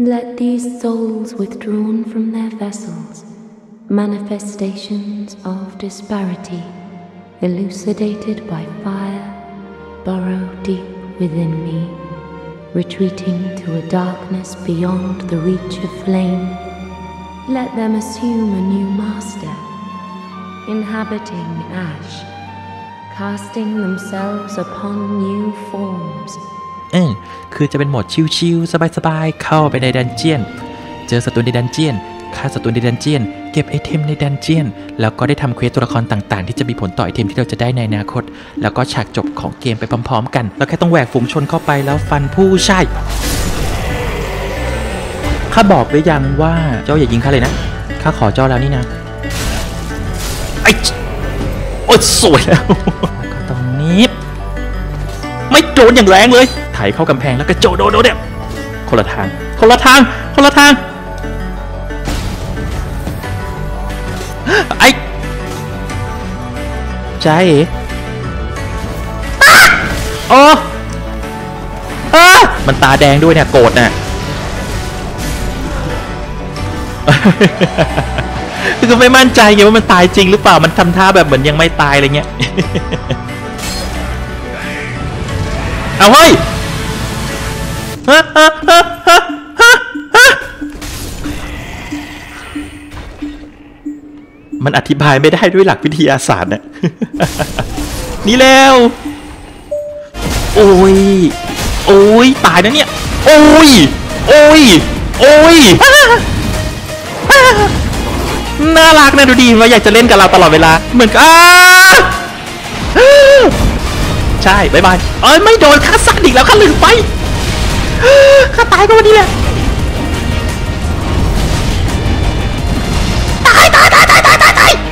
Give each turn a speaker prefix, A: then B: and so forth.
A: Let these souls withdrawn from their vessels, manifestations of disparity, elucidated by fire, burrow deep within me, retreating to a darkness beyond the reach of flame. Let them assume a new master, inhabiting ash, casting themselves upon new forms.
B: เออคือจะเป็นโหมด chill ๆสบายๆ เข้าไปใน dungeon เจอศัตรูใน dungeon ฆ่าศัตรูใน dungeon เก็บ item ใน dungeon แล้วก็ได้ทำ quest ตัวละครต่างๆ ที่จะมีผลต่อ item ที่เราจะได้ในอนาคต แล้วก็ฉากจบของเกมไปพร้อม ๆ กันแล้วแค่ต้องแหวกฝูงชนเข้าไปแล้วฟันผู้ใช่ข้าบอกหรือยังว่าเจ้าอย่ายิงข้าเลยนะ ข้าขอเจ้าแล้วนี่นะ ไอ้ โอ้ยสวยแล้วก็ตรงนี้ ไม่โดนอย่างแรงเลยไถเข้ากำแพงแล้วก็โจโดโดเนี่ยคนละทาง คนละทาง คนละทาง ไอ้ใจอ๋อ้าโอ้อมันตาแดงด้วยเนี่ยโกรธน่ะคือไม่มั่นใจไงว่ามันตายจริงหรือเปล่ามันทำท่าแบบเหมือนยังไม่ตายอะไรเงี้ย เอาเฮ้ยฮะฮะฮะฮะฮะมันอธิบายไม่ได้ด้วยหลักวิทยาศาสตร์เนี่ยนี่แล้ว โอ้ย โอ้ย ตายนะเนี่ย โอ้ย โอ้ย โอ้ย น่ารักนะดูดีว่าอยากจะเล่นกับเราตลอดเวลา เหมือนกับ ช่บายบายเอ้ยไม่โดนข้าสักอีกแล้วข้าลืมไปข้าตายก็วันนี้แหละตายตายตายตายตายตายตาย